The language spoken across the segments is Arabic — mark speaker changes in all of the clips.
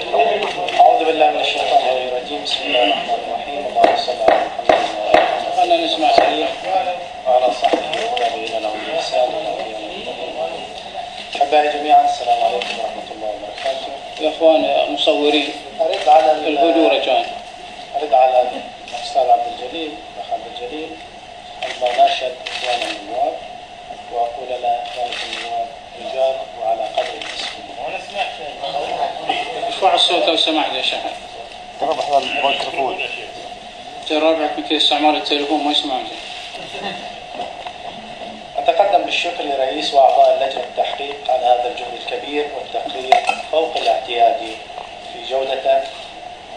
Speaker 1: أعوذ بالله من الشيطان الرجيم. بسم الله الرحمن الرحيم. اللهم صل على محمد
Speaker 2: خلنا نسمع. سريع
Speaker 1: وعلى صحبه والتابعين لهم بإحسان. إلى يوم الدين أحبائي جميعا السلام عليكم ورحمة الله وبركاته.
Speaker 2: يا اخوان مصورين
Speaker 1: أرد على ال-
Speaker 2: الهدوء رجاء
Speaker 1: أرد على الأستاذ عبد الجليل الأخ عبد الجليل. عندما ناشد إخوان النواب. وأقول لا إخوانكم النواب رجال وعلى قدر المسؤولين
Speaker 2: ارفع الصوت لو سمحت يا شيخ
Speaker 3: جرب هذا الميكروفون
Speaker 2: جربك متى استعمال التليفون ما يسمع
Speaker 1: أتقدم بالشكر لرئيس وأعضاء لجنة التحقيق على هذا الجهد الكبير والتقرير فوق الاعتيادي في جودته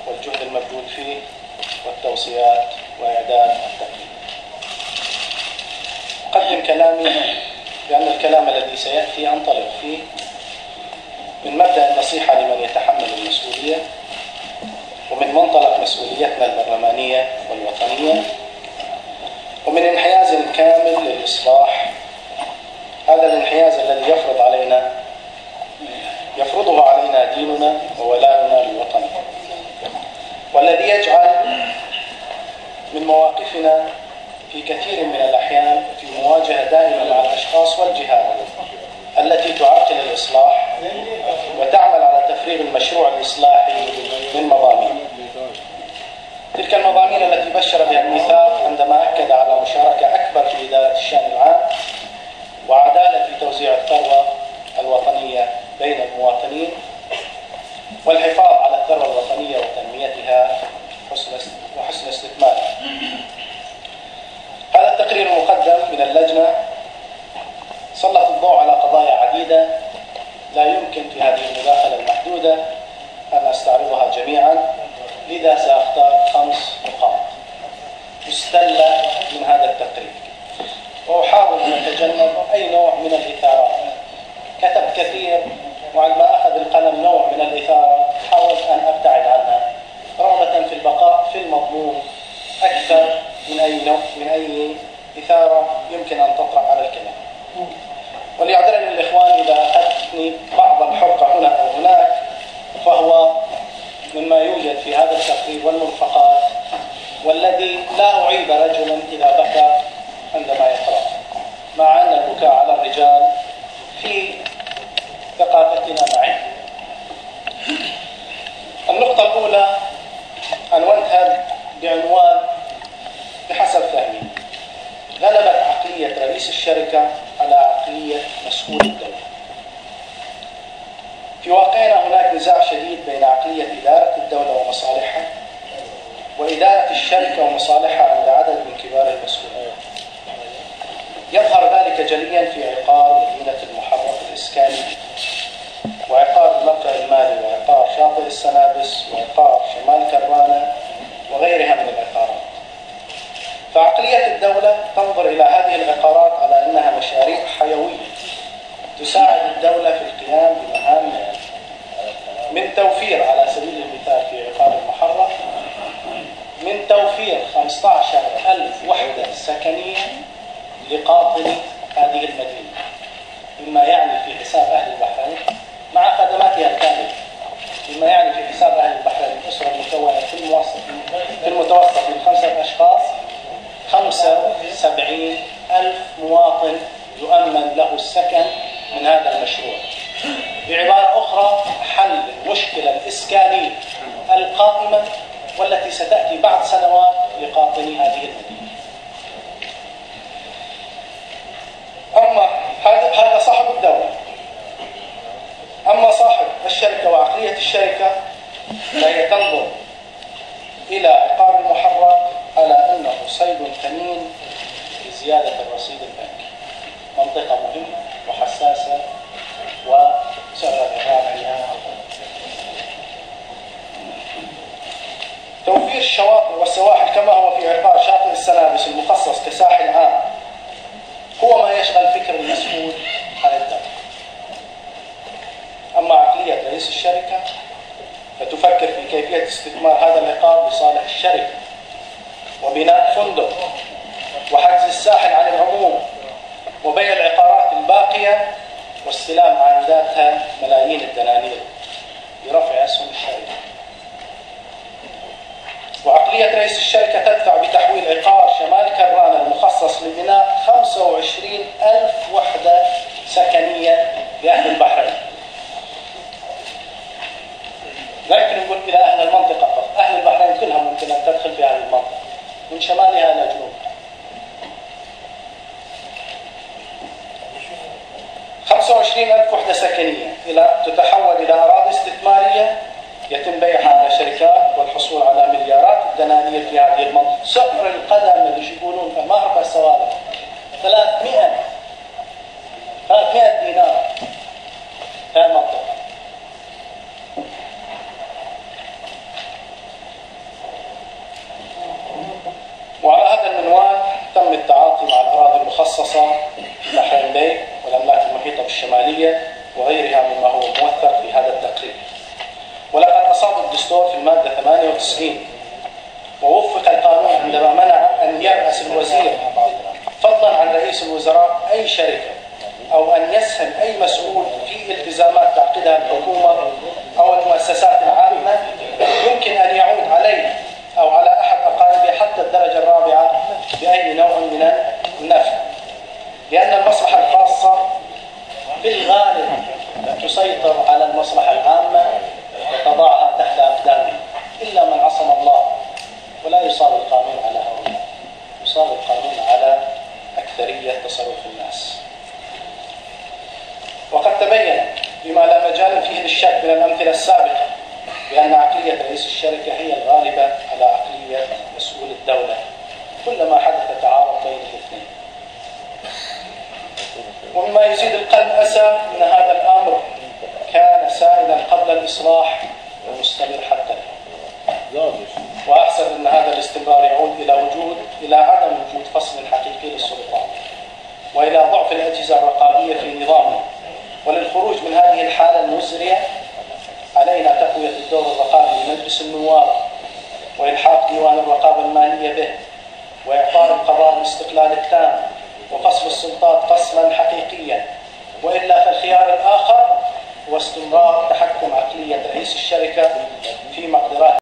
Speaker 1: والجهد المبذول فيه والتوصيات وإعداد التقرير. أقدم كلامي بأن الكلام الذي سيأتي أنطلق فيه من مبدأ النصيحة لمن يتحمل المسؤولية ومن منطلق مسؤوليتنا البرلمانية والوطنية ومن انحياز كامل للإصلاح هذا الانحياز الذي يفرض علينا يفرضه علينا ديننا وولاؤنا للوطن والذي يجعل من مواقفنا في كثير من الأحيان في مواجهة دائمة مع الأشخاص والجهات بين المواطنين والحفاظ على الثروة الوطنية وتنميتها حسن وحسن استثمارها. هذا التقرير المقدم من اللجنة. سلط الضوء على قضايا عديدة لا يمكن في هذه المداخلة المحدودة أن أستعرضها جميعا لذا سأختار خمس نقاط. مستلة من هذا التقرير. وأحاول أن أتجنب أي نوع من الإثارات. كتبت كثير وعندما أخذ القلم نوع من الإثارة حاولت أن أبتعد عنها. رغبة في البقاء في المضمون أكثر من أي نوع من أي إثارة يمكن أن تطرح على الكلام. وليعذرني الإخوان إذا أخذتني بعض الحرقة هنا أو هناك فهو مما يوجد في هذا التقرير والمرفقات والذي لا أعيب رجلا إذا رئيس الشركة على عقلية مسؤول الدولة. في واقعنا هناك نزاع شديد بين عقلية إدارة الدولة ومصالحها وإدارة الشركة ومصالحها عند عدد من كبار المسؤولين. يظهر ذلك جليا في عقار مدينة المحرق الإسكاني وعقار المركز المالي وعقار شاطئ السنابس وعقار شمال كرانة وغيرها من العقارات. فعقلية الدولة تنظر إلى هذه العقارات تساعد الدولة في القيام بمهامها من توفير على سبيل المثال في عقار المحرق من توفير 15 ألف وحدة سكنية لقاطني هذه المدينة مما يعني في حساب أهل البحرين مع خدماتها الكاملة مما يعني في حساب أهل البحرين الأسرة المكونة والتي ستأتي بعد سنوات لقاطني هذه المدينة أما هذا صاحب الدولة. أما صاحب الشركة وعقلية الشركة فهي تنظر إلى عقار المحرق على أنه صيد ثمين لزيادة الرصيد البنكي. منطقة مهمة وحساسة وسعر الإغراء فيها توفير الشواطئ والسواحل كما هو في عقار شاطئ السنابس المخصص كساحل عام. هو ما يشغل فكر المسؤول عن الدولة أما عقلية رئيس الشركة فتفكر في كيفية استثمار هذا العقار لصالح الشركة وبناء فندق وحجز الساحل عن العموم وبيع العقارات الباقية واستلام عائداتها ملايين الدنانير برفع أسهم الشركة عقلية رئيس الشركة تدفع بتحويل عقار شمال كرانة المخصص لبناء 25 ألف وحدة سكنية لأهل البحرين. لا يمكن نقول إلى أهل المنطقة فقط. أهل البحرين كلها ممكن أن تدخل في هذه المنطقة. من شمالها إلى جنوبها 25 ألف وحدة سكنية إلى تتحول إلى أراضي استثمارية يتم بيعها على شركات والحصول على مليارات الدنانير في هذه المنطقة. سعر القدم اللي يقولون ما أعرف السوالف. 300 300 دينار. في المنطقة. وعلى هذا المنوال تم التعاطي مع الأراضي المخصصة في بحرين بي والأملاك المحيطة بالشمالية وغيرها مما هو موثق في هذا التقرير ولقد الدستور في المادة 98 ووفق القانون عندما منع أن يرأس الوزير فضلا عن رئيس الوزراء أي شركة أو أن يسهم أي مسؤول في التزامات تعقدها الحكومة أو المؤسسات العامة. يمكن أن يعود عليه أو على أحد أقاربه حتى الدرجة الرابعة بأي نوع من النفع. لأن المصلحة الخاصة في الغالب تسيطر على المصلحة العامة يصاب القانون على هؤلاء يصاب القانون على أكثرية تصرف الناس. وقد تبين بما لا مجال فيه للشك من الأمثلة السابقة بأن عقلية رئيس الشركة هي الغالبة على عقلية مسؤول الدولة كلما حدث تعارض بين الاثنين. ومما يزيد القلب أسى من هذا الأمر كان سائدا قبل الإصلاح ومستمر حتى اليوم وأحسب أن هذا الاستمرار يعود إلى وجود إلى عدم وجود فصل حقيقي للسلطات وإلى ضعف الأجهزة الرقابية في نظامنا وللخروج من هذه الحالة المزرية علينا تقوية الدور الرقابي لمجلس النواب وإلحاق ديوان الرقابة المالية به وإعطاء القضاء الاستقلال التام وفصل السلطات فصلا حقيقيا. وإلا فالخيار الآخر هو استمرار تحكم عقلية رئيس الشركة في مقدرات